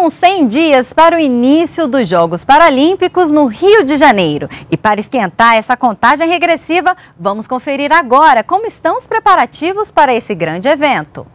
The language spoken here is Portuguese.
Faltam 100 dias para o início dos Jogos Paralímpicos no Rio de Janeiro. E para esquentar essa contagem regressiva, vamos conferir agora como estão os preparativos para esse grande evento.